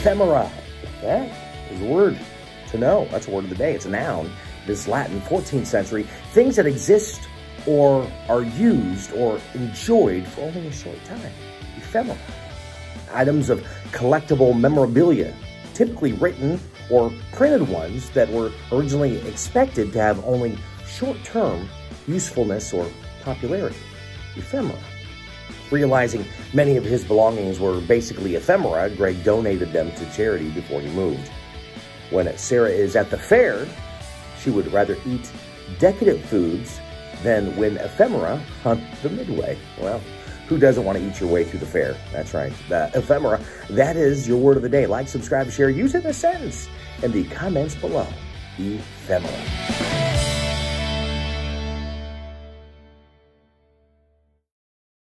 Ephemera. That is a word to know. That's a word of the day. It's a noun. It is Latin, 14th century. Things that exist or are used or enjoyed for only a short time. Ephemera. Items of collectible memorabilia, typically written or printed ones that were originally expected to have only short-term usefulness or popularity. Ephemera. Realizing many of his belongings were basically ephemera, Greg donated them to charity before he moved. When Sara is at the fair, she would rather eat decadent foods than win ephemera on the midway. Well, who doesn't want to eat your way through the fair? That's right. The ephemera, that is your word of the day. Like, subscribe, share, use it in a sentence in the comments below. Ephemera.